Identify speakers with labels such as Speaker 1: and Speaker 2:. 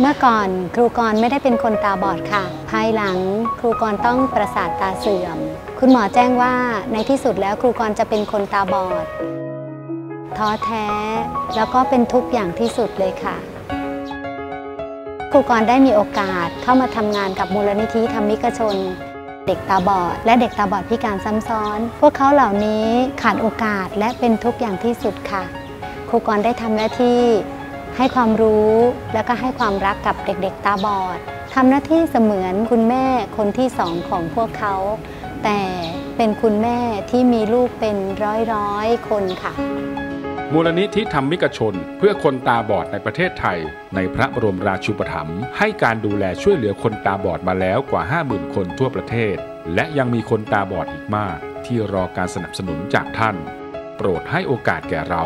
Speaker 1: เมื่อก่อนครูกรไม่ได้เป็นคนตาบอดค่ะ ภายหลังครูกรต้องประสาทตาเสื่อม คุณหมอแจ้งว่าในที่สุดแล้วครูกรจะเป็นคนตาบอด ท้อแท้แล้วก็เป็นทุกข์อย่างที่สุดเลยค่ะครูกรได้มีโอกาสเข้ามาทำงานกับมูลนิธิธรรมิกชน เด็กตาบอด และเด็กตาบอดพิการซ้ำซ้อน พวกเขาเหล่านี้ขาดโอกาสและเป็นทุกข์อย่างที่สุดค่ะ ครูกรได้ทำหน้าที่ ให้ความรู้และก็ให้ความรักกับเด็กๆตาบอดทำหน้าที่เสมือนคุณแม่คนที่สองของพวกเขา แต่เป็นคุณแม่ที่มีลูกเป็นร้อยๆ คนค่ะ
Speaker 2: มูลนิธิธรรมิกชน เพื่อคนตาบอดในประเทศไทย ในพระบรมราชูปถัมภ์ให้การดูแลช่วยเหลือคนตาบอดมาแล้วกว่า 50,000 คนทั่วประเทศ และยังมีคนตาบอดอีกมาก ที่รอการสนับสนุนจากท่าน โปรดให้โอกาสแก่เรา